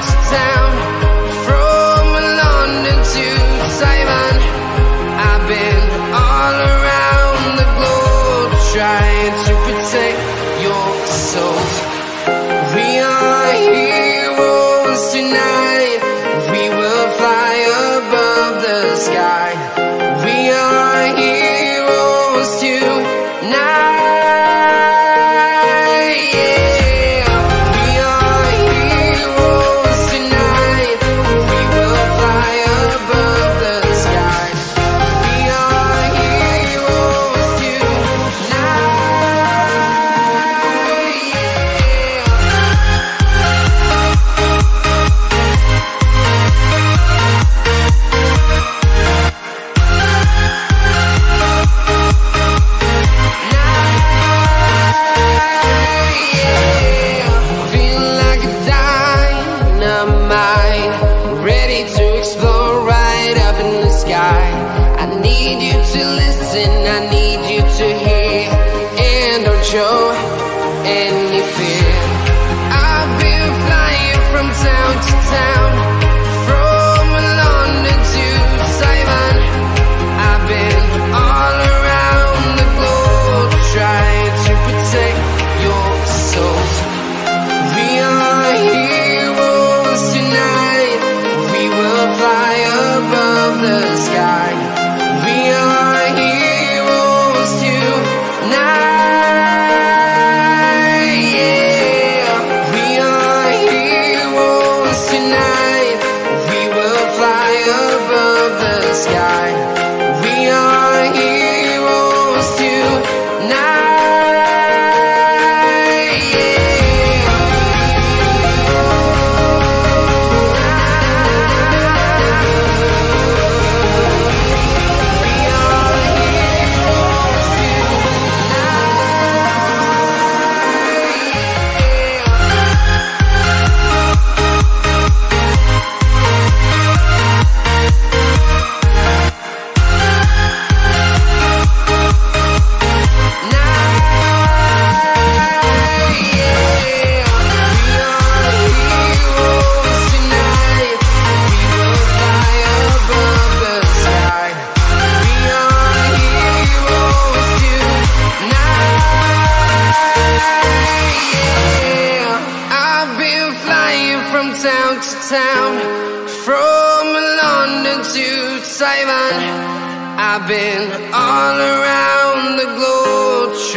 to town.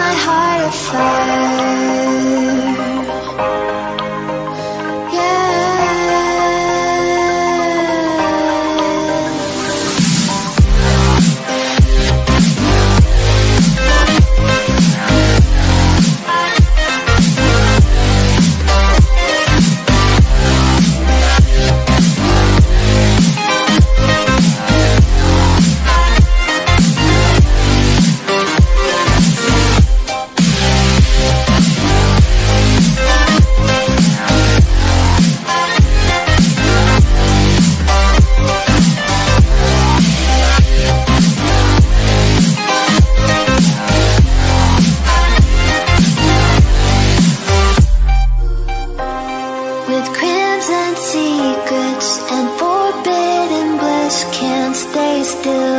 my heart afire